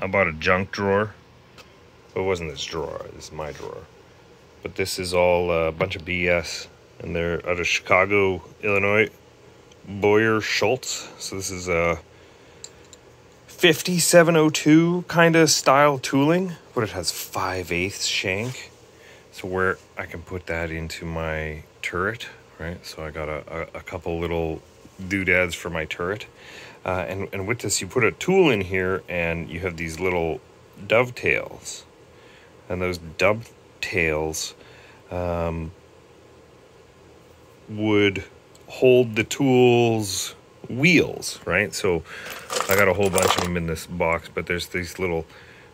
I bought a junk drawer. It wasn't this drawer. This is my drawer. But this is all a bunch of BS, and they're out of Chicago, Illinois. Boyar Schultz. So this is a 5702 kind of style tooling, but it has 5 eighths shank. So where I can put that into my turret, right? So I got a, a, a couple little doodads for my turret. Uh, and, and with this, you put a tool in here and you have these little dovetails. And those dovetails um, would hold the tools wheels, right? So I got a whole bunch of them in this box, but there's these little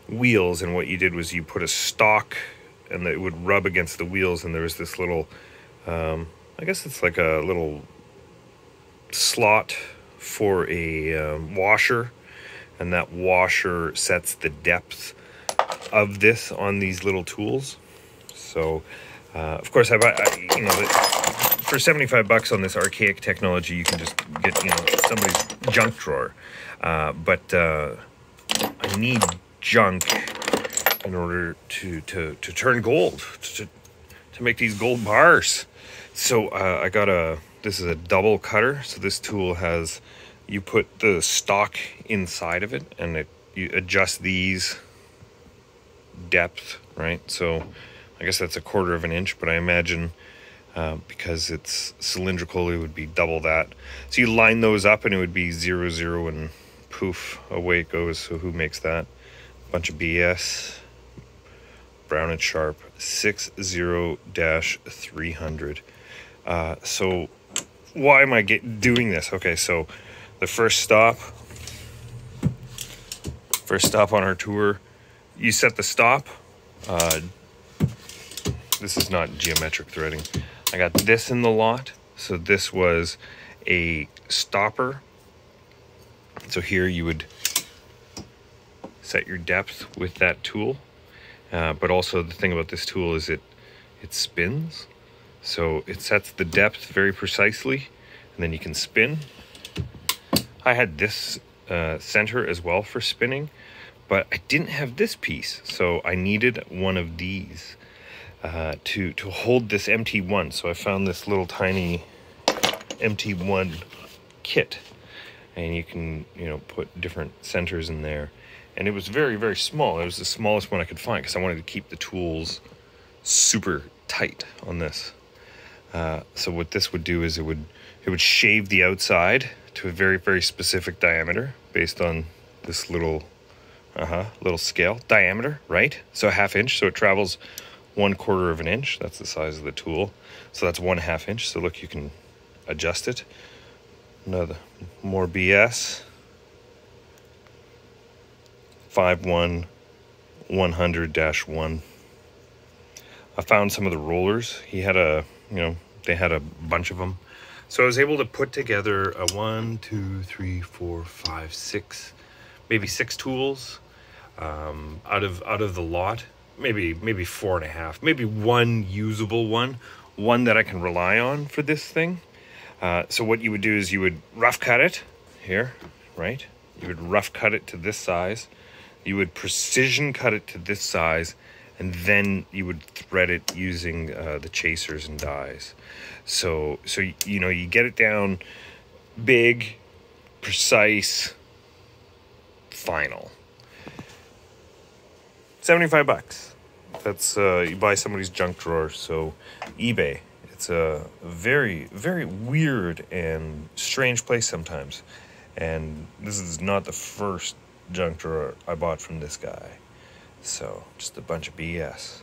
wheels, and what you did was you put a stock, and it would rub against the wheels, and there was this little, um, I guess it's like a little slot for a um, washer, and that washer sets the depth of this on these little tools. So, uh, of course, I, I you know, for 75 bucks on this archaic technology, you can just get, you know, somebody's junk drawer. Uh, but uh, I need junk in order to, to, to turn gold, to, to make these gold bars. So uh, I got a, this is a double cutter. So this tool has, you put the stock inside of it and it, you adjust these depth, right? So I guess that's a quarter of an inch, but I imagine uh, because it's cylindrical, it would be double that. So you line those up and it would be zero, zero, and poof, away it goes. So who makes that? Bunch of BS. Brown and Sharpe 60-300. Uh, so why am I get, doing this? Okay, so the first stop, first stop on our tour, you set the stop. Uh, this is not geometric threading. I got this in the lot. So this was a stopper. So here you would set your depth with that tool. Uh, but also the thing about this tool is it it spins. So it sets the depth very precisely and then you can spin. I had this uh, center as well for spinning, but I didn't have this piece. So I needed one of these uh, to to hold this MT1. So I found this little tiny MT1 kit, and you can you know put different centers in there. And it was very very small. It was the smallest one I could find because I wanted to keep the tools super tight on this. Uh, so what this would do is it would it would shave the outside to a very very specific diameter based on this little uh-huh little scale diameter right so a half inch so it travels one quarter of an inch. That's the size of the tool. So that's one half inch. So look, you can adjust it. Another more BS. 51 100-1. I found some of the rollers. He had a, you know, they had a bunch of them. So I was able to put together a one, two, three, four, five, six, maybe six tools um, out of out of the lot maybe maybe four and a half, maybe one usable one, one that I can rely on for this thing. Uh, so what you would do is you would rough cut it here, right? You would rough cut it to this size. You would precision cut it to this size, and then you would thread it using uh, the chasers and dies. So so you know you get it down big, precise, final. 75 bucks. That's uh, you buy somebody's junk drawer. So eBay, it's a very very weird and strange place sometimes. And this is not the first junk drawer I bought from this guy. So just a bunch of BS.